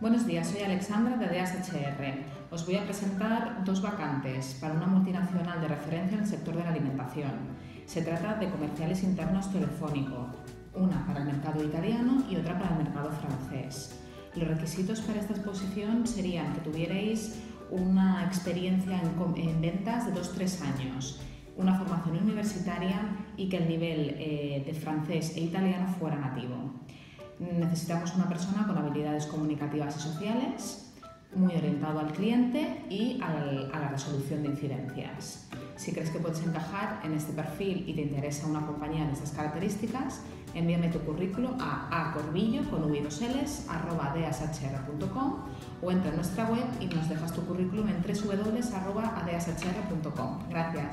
Buenos días, soy Alexandra de DSHR. Os voy a presentar dos vacantes para una multinacional de referencia en el sector de la alimentación. Se trata de comerciales internos telefónico, una para el mercado italiano y otra para el mercado francés. Los requisitos para esta exposición serían que tuvierais una experiencia en, ventas de 2-3 años, una formación universitaria y que el nivel eh, de francés e italiano fuera nativo. Necesitamos una persona con habilidades comunicativas y sociales, muy orientado al cliente y a la resolución de incidencias. Si crees que puedes encajar en este perfil y te interesa una compañía de estas características, envíame tu currículo a acorbillo con o entra en nuestra web y nos dejas tu currículum en www.adeashr.com. Gracias.